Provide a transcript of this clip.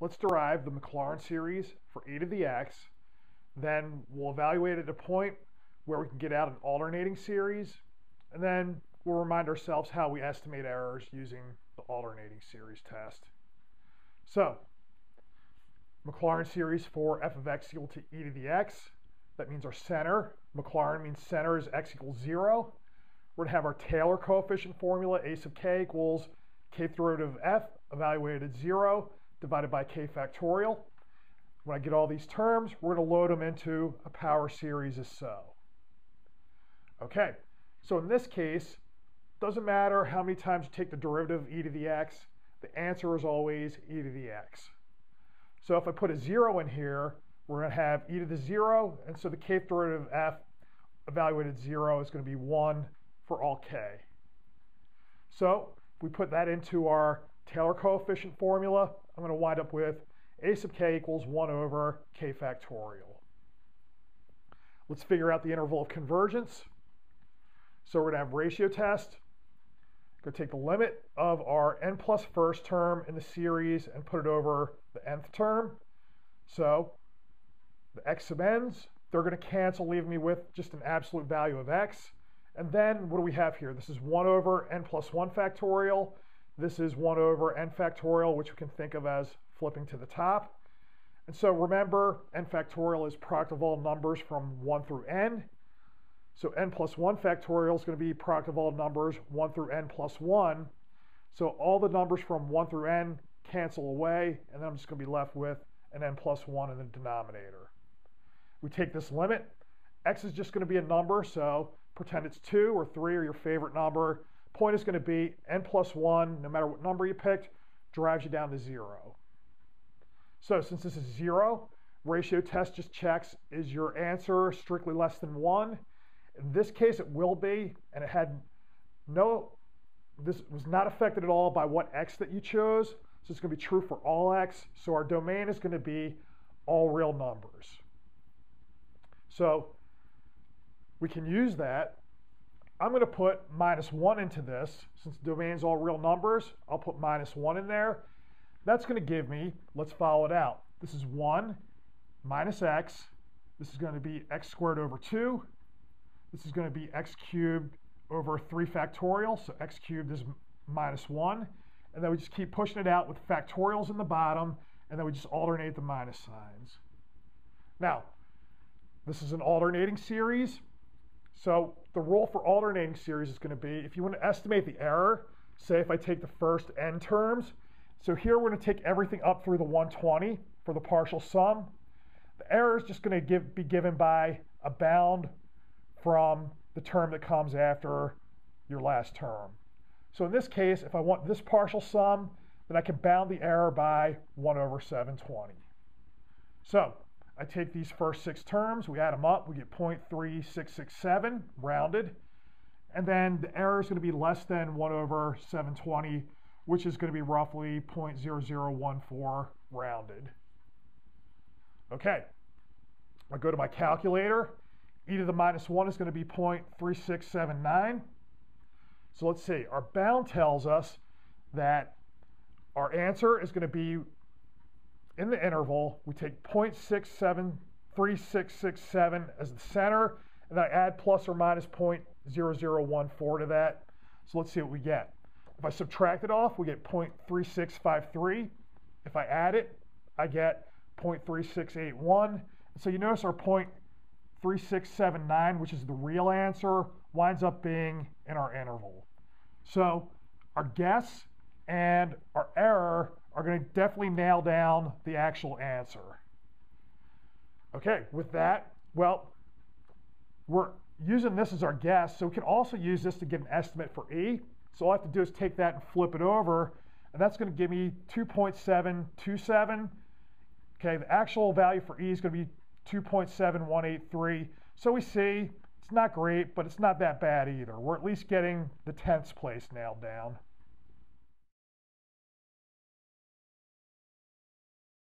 let's derive the Maclaurin series for e to the x. Then we'll evaluate at a point where we can get out an alternating series. And then we'll remind ourselves how we estimate errors using the alternating series test. So, Maclaurin series for f of x equal to e to the x. That means our center. Maclaurin means center is x equals 0. We're going to have our Taylor coefficient formula, a sub k equals k through root of f evaluated at 0 divided by k factorial. When I get all these terms, we're going to load them into a power series as so. Okay, so in this case, doesn't matter how many times you take the derivative of e to the x, the answer is always e to the x. So if I put a 0 in here, we're going to have e to the 0, and so the kth derivative of f evaluated 0 is going to be 1 for all k. So we put that into our Taylor coefficient formula, I'm going to wind up with a sub k equals 1 over k factorial. Let's figure out the interval of convergence. So we're going to have ratio test. Go take the limit of our n plus first term in the series and put it over the nth term. So the x sub n's, they're going to cancel, leaving me with just an absolute value of x. And then what do we have here? This is 1 over n plus 1 factorial. This is 1 over n factorial, which we can think of as flipping to the top. And so remember, n factorial is product of all numbers from 1 through n. So n plus 1 factorial is going to be product of all numbers 1 through n plus 1. So all the numbers from 1 through n cancel away, and then I'm just going to be left with an n plus 1 in the denominator. We take this limit. x is just going to be a number, so pretend it's 2 or 3 or your favorite number. Point is going to be n plus 1, no matter what number you picked, drives you down to 0. So since this is 0, ratio test just checks, is your answer strictly less than 1? In this case, it will be, and it had no, this was not affected at all by what x that you chose. So it's going to be true for all x. So our domain is going to be all real numbers. So we can use that I'm going to put minus 1 into this. Since the domain's all real numbers, I'll put minus 1 in there. That's going to give me, let's follow it out. This is 1 minus x. This is going to be x squared over 2. This is going to be x cubed over 3 factorial. So x cubed is minus 1. And then we just keep pushing it out with factorials in the bottom. And then we just alternate the minus signs. Now, this is an alternating series. So the rule for alternating series is going to be, if you want to estimate the error, say if I take the first n terms, so here we're going to take everything up through the 120 for the partial sum. The error is just going to give, be given by a bound from the term that comes after your last term. So in this case, if I want this partial sum, then I can bound the error by 1 over 720. So I take these first six terms, we add them up, we get 0.3667 rounded, and then the error is going to be less than 1 over 720, which is going to be roughly 0.0014 rounded. Okay, I go to my calculator. e to the minus 1 is going to be 0.3679. So let's see, our bound tells us that our answer is going to be in the interval, we take 0.673667 as the center, and I add plus or minus 0.0014 to that. So let's see what we get. If I subtract it off, we get 0.3653. If I add it, I get 0.3681. So you notice our 0.3679, which is the real answer, winds up being in our interval. So our guess and our error are going to definitely nail down the actual answer. Okay, with that, well, we're using this as our guess, so we can also use this to get an estimate for E. So all I have to do is take that and flip it over, and that's going to give me 2.727. Okay, the actual value for E is going to be 2.7183. So we see it's not great, but it's not that bad either. We're at least getting the tenths place nailed down.